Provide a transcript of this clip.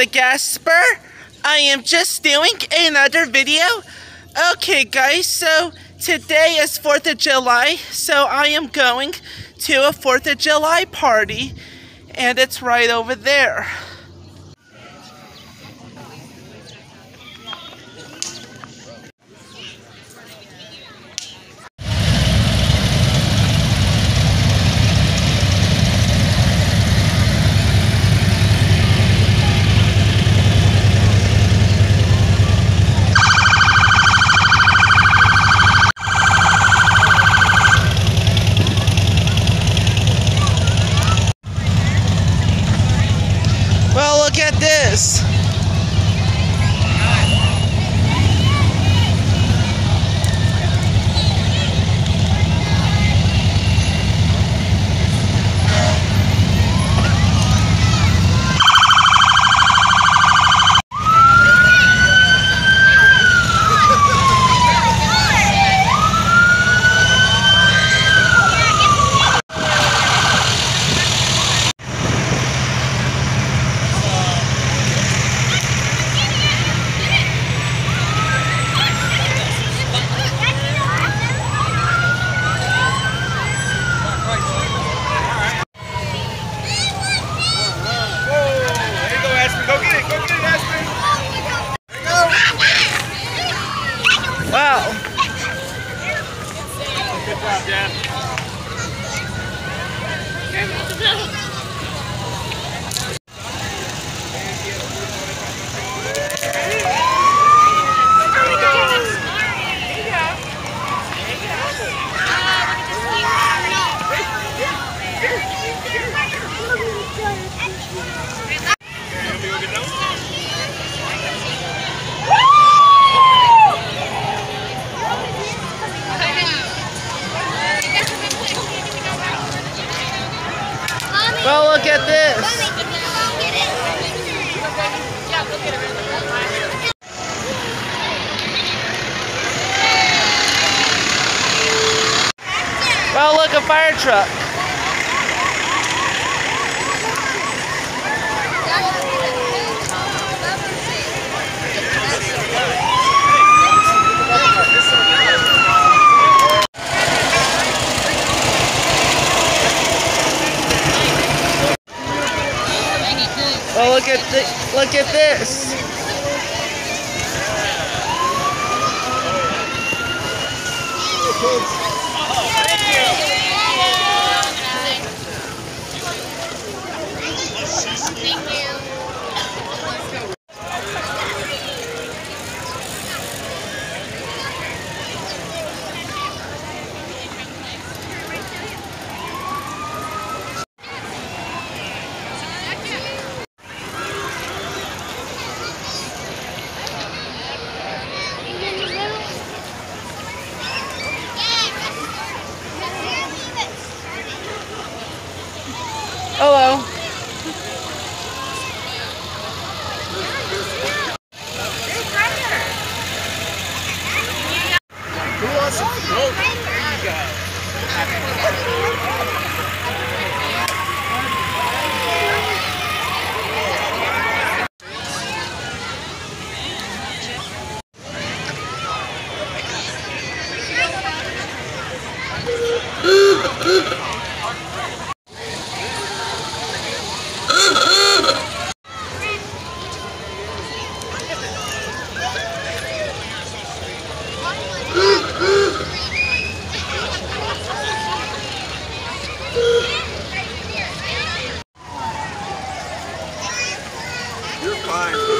The Gasper. I am just doing another video. Okay guys, so today is 4th of July, so I am going to a 4th of July party, and it's right over there. Well, look at this. Well, look, a fire truck. At the, look at this. Hello. You're fine.